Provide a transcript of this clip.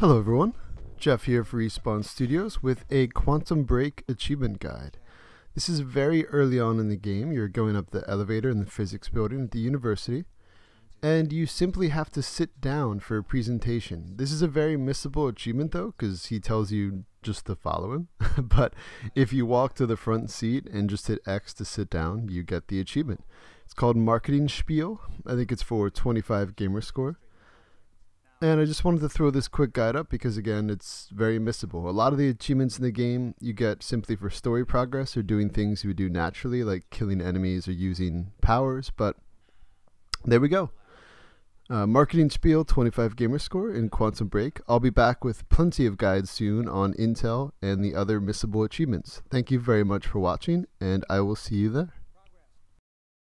Hello everyone, Jeff here for Respawn Studios with a Quantum Break achievement guide. This is very early on in the game, you're going up the elevator in the physics building at the university, and you simply have to sit down for a presentation. This is a very missable achievement though, because he tells you just to follow him, but if you walk to the front seat and just hit X to sit down, you get the achievement. It's called Marketing Spiel, I think it's for 25 gamer score. And I just wanted to throw this quick guide up because, again, it's very missable. A lot of the achievements in the game you get simply for story progress or doing things you would do naturally, like killing enemies or using powers, but there we go. Uh, marketing Spiel 25 Gamer Score in Quantum Break. I'll be back with plenty of guides soon on Intel and the other missable achievements. Thank you very much for watching, and I will see you there.